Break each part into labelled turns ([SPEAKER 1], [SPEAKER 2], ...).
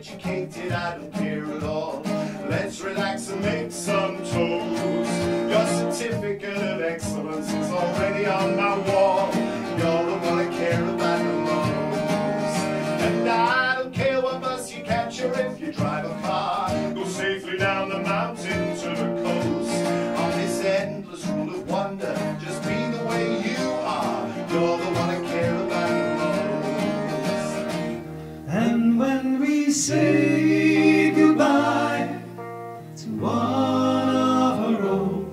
[SPEAKER 1] educated, I don't care at all. Let's relax and make some toast. Your certificate of excellence is already on my wall. You're the one I care about the most. And I don't care what bus you catch or if you drive a car.
[SPEAKER 2] Say goodbye to one of our own,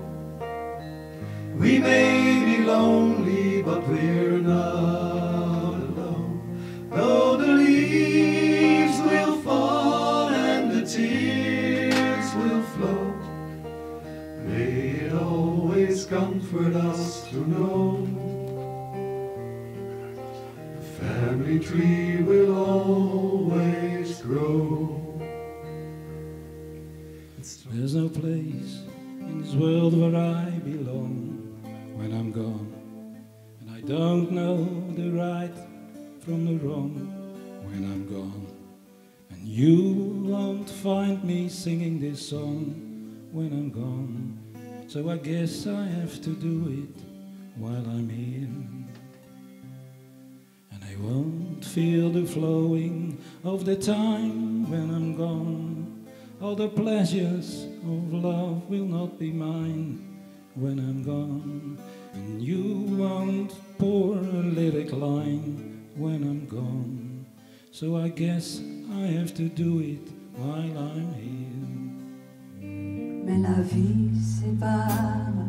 [SPEAKER 2] we may be lonely, but we're not alone. Though the leaves will fall and the tears will flow, may it always comfort us to know. The family tree will always
[SPEAKER 3] There's no place in this world where I belong when I'm gone. And I don't know the right from the wrong when I'm gone. And you won't find me singing this song when I'm gone. So I guess I have to do it while I'm here. And I won't feel the flowing of the time when I'm gone. All the pleasures of love will not be mine when I'm gone. And you won't pour a lyric line when I'm gone. So I guess I have to do it while I'm here.
[SPEAKER 4] Mais la vie sépare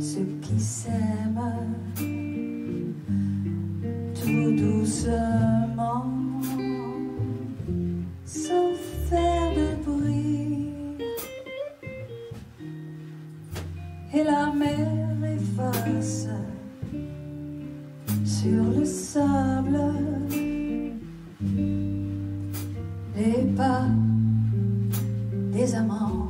[SPEAKER 4] ceux qui s'aiment tout doucement, Et la mer efface sur le sable les pas des amants.